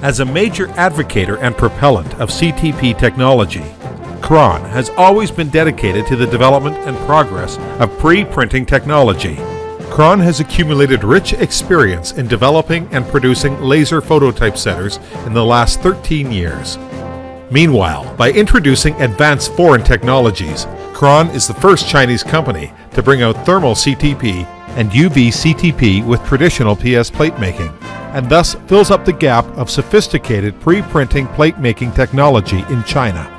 As a major advocator and propellant of CTP technology, Cron has always been dedicated to the development and progress of pre-printing technology. Cron has accumulated rich experience in developing and producing laser phototypesetters in the last 13 years. Meanwhile, by introducing advanced foreign technologies, Cron is the first Chinese company to bring out thermal CTP and UV CTP with traditional PS plate making, and thus fills up the gap of sophisticated pre-printing plate making technology in China.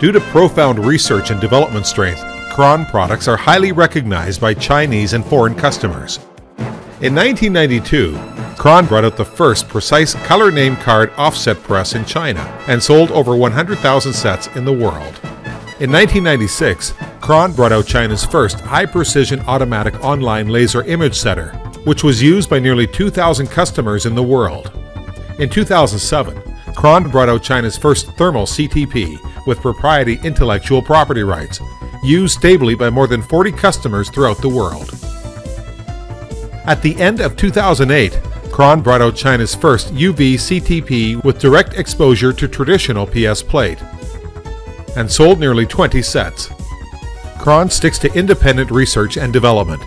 Due to profound research and development strength, Cron products are highly recognized by Chinese and foreign customers. In 1992, Cron brought out the first precise color name card offset press in China and sold over 100,000 sets in the world. In 1996, Cron brought out China's first high precision automatic online laser image setter, which was used by nearly 2,000 customers in the world. In 2007, Cron brought out China's first thermal CTP with proprietary intellectual property rights, used stably by more than 40 customers throughout the world. At the end of 2008, Cron brought out China's first UV CTP with direct exposure to traditional PS plate and sold nearly 20 sets. Cron sticks to independent research and development.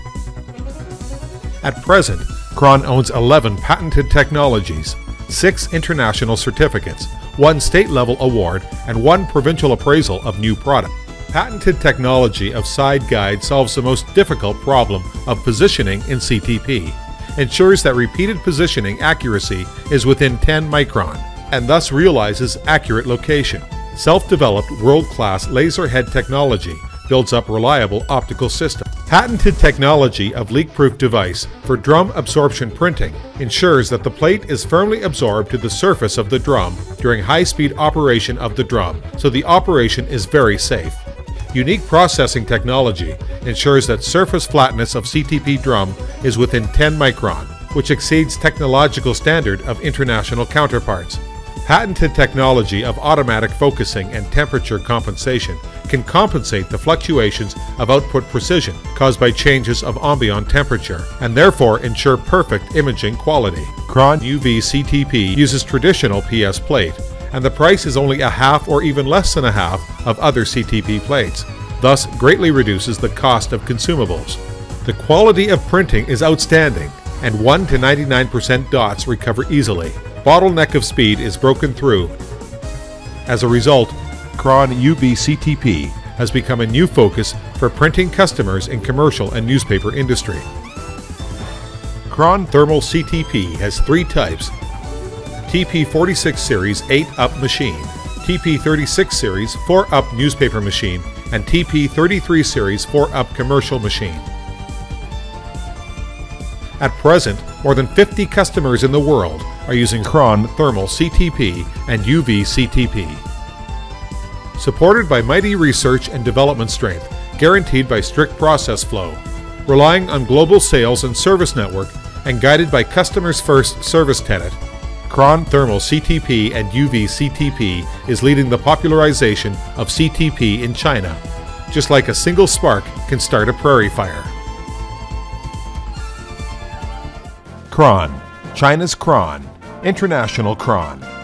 At present, Cron owns 11 patented technologies, 6 international certificates, 1 state level award, and 1 provincial appraisal of new product. Patented technology of side guide solves the most difficult problem of positioning in CTP, ensures that repeated positioning accuracy is within 10 micron, and thus realizes accurate location. Self-developed world-class laser head technology builds up reliable optical system. Patented technology of leak-proof device for drum absorption printing ensures that the plate is firmly absorbed to the surface of the drum during high-speed operation of the drum, so the operation is very safe. Unique processing technology ensures that surface flatness of CTP drum is within 10 micron, which exceeds technological standard of international counterparts. Patented technology of automatic focusing and temperature compensation can compensate the fluctuations of output precision caused by changes of ambient temperature and therefore ensure perfect imaging quality. Cron UV CTP uses traditional PS plate and the price is only a half or even less than a half of other CTP plates, thus greatly reduces the cost of consumables. The quality of printing is outstanding and 1 to 99% dots recover easily bottleneck of speed is broken through. As a result, Cron UV CTP has become a new focus for printing customers in commercial and newspaper industry. Cron Thermal CTP has three types TP46 Series 8 Up machine, TP36 Series 4 Up newspaper machine, and TP33 Series 4 Up commercial machine. At present, more than 50 customers in the world are using Cron Thermal CTP and UV CTP. Supported by mighty research and development strength, guaranteed by strict process flow, relying on global sales and service network, and guided by customers first service tenet, Cron Thermal CTP and UV CTP is leading the popularization of CTP in China, just like a single spark can start a prairie fire. Cron, China's Cron, International Cron.